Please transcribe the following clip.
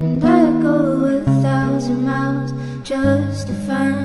And I'd go a thousand miles just to find